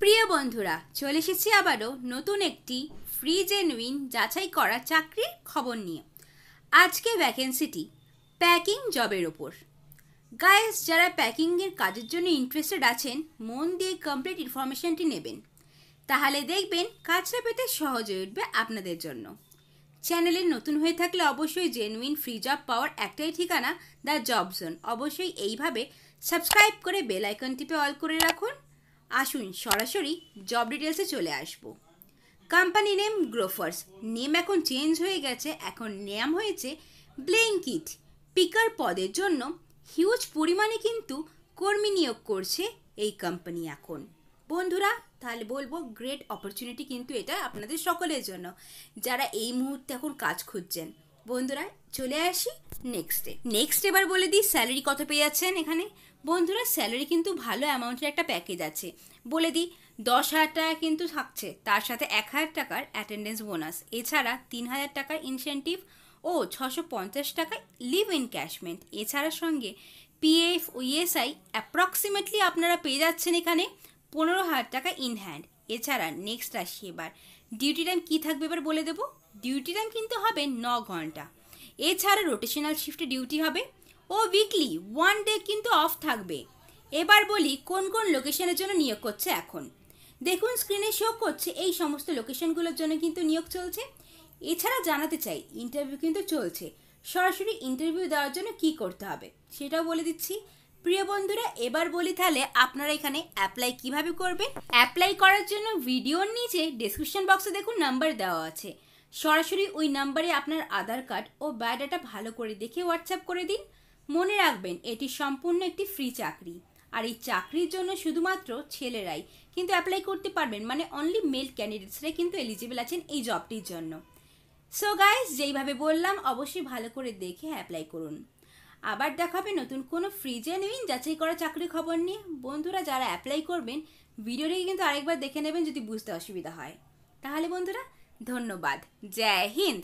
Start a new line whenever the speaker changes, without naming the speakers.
প্রিয় বন্ধুরা, চলে এসেছি আবারও নতুন একটি ফ্রি জেনুইন যাচাই করা চাকরির খবর নিয়ে। আজকে ভ্যাকেন্সিটি প্যাকিং জবের ওপর। গায়েস যারা প্যাকিংয়ের কাজের জন্য ইন্টারেস্টেড আছেন, মন দিয়ে কমপ্লিট ইনফরমেশনটি নেবেন। তাহলে দেখবেন কাজটা পেতে সহজ হয়ে উঠবে আপনাদের জন্য। চ্যানেলে নতুন হয়ে থাকলে অবশ্যই জেনুইন ফ্রি জব পাওয়ার একটাই ঠিকানা দ্য জব জোন অবশ্যই এইভাবে সাবস্ক্রাইব করে বেল আইকন টিপে অল করে রাখুন। আসুন সরাসরি জব ডিটেলসে চলে আসব। কোম্পানি নেম গ্রোফার্স নেম এখন চেঞ্জ হয়ে গেছে, এখন নাম হয়েছে ব্লেঙ্কিট পিকার পদের জন্য হিউজ পরিমাণে কিন্তু কর্মী নিয়োগ করছে এই কোম্পানি এখন। বন্ধুরা, তাহলে বলব গ্রেট অপরচুনিটি কিন্তু এটা আপনাদের সকলের জন্য। যারা এই মুহূর্তে এখন কাজ খুঁজছেন বন্ধুরা, চলে আসি নেক্সটে নেক্সট এবার বলে দিই স্যালারি কত পেয়ে যাচ্ছেন এখানে? বন্ধুরা স্যালারি কিন্তু ভালো অ্যামাউন্টের একটা প্যাকেজ আছে। বলে দিই, দশ হাজার টাকা কিন্তু থাকছে। তার সাথে এক হাজার টাকার অ্যাটেন্ডেন্স বোনাস এছাড়া তিন হাজার টাকার ইনসেন্টিভ ও ছশো পঞ্চাশ টাকা লিভ ইন ক্যাশমেন্ট এছাড়া সঙ্গে পিএফ ও ইএসআই অ্যাপ্রক্সিমেটলি আপনারা পেয়ে যাচ্ছেন এখানে পনেরো হাজার টাকা ইন হ্যান্ড এছাড়া নেক্সট আসি এবার। ডিউটি টাইম কী থাকবে এবার বলে দেবো? ডিউটি টাইম কিন্তু হবে ন ঘণ্টা। এছাড়া রোটেশনাল শিফটে ডিউটি হবে। ও উইকলি ওয়ান ডে কিন্তু অফ থাকবে। এবার বলি কোন কোন লোকেশনের জন্য নিয়োগ করছে এখন? দেখুন স্ক্রিনে শো করছে এই সমস্ত লোকেশনগুলোর জন্য কিন্তু নিয়োগ চলছে। এছাড়া জানাতে চাই ইন্টারভিউ কিন্তু চলছে। সরাসরি ইন্টারভিউ দেওয়ার জন্য কি করতে হবে? সেটাও বলে দিচ্ছি। প্রিয় বন্ধুরা, এবার বলি তাহলে আপনারা এখানে অ্যাপ্লাই কীভাবে করবেন? অ্যাপ্লাই করার জন্য ভিডিওর নিচে ডিসক্রিপশন বক্সে দেখুন নাম্বার দেওয়া আছে। সরাসরি ওই নাম্বারে আপনার আধার কার্ড ও বায়োডাটা ভালো করে দেখে হোয়াটসঅ্যাপ করে দিন। মনে রাখবেন, এটি সম্পূর্ণ একটি ফ্রি চাকরি। আর এই চাকরির জন্য শুধুমাত্র ছেলেরাই কিন্তু অ্যাপ্লাই করতে পারবেন মানে অনলি মেল ক্যান্ডিডেটসরাই কিন্তু এলিজিবল আছেন এই জবটির জন্য। সো গাইস যেইভাবে বললাম, অবশ্যই ভালো করে দেখে অ্যাপ্লাই করুন। আবার দেখাবে নতুন কোনো ফ্রি জেনুইন যাচাই করা চাকরি খবর নিয়ে। বন্ধুরা, যারা অ্যাপ্লাই করবেন ভিডিওটিকে কিন্তু আরেকবার দেখে নেবেন যদি বুঝতে অসুবিধা হয়। তাহলে বন্ধুরা, ধন্যবাদ। জয় হিন্দ!